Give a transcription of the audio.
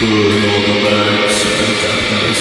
Burn all the banks and capitalist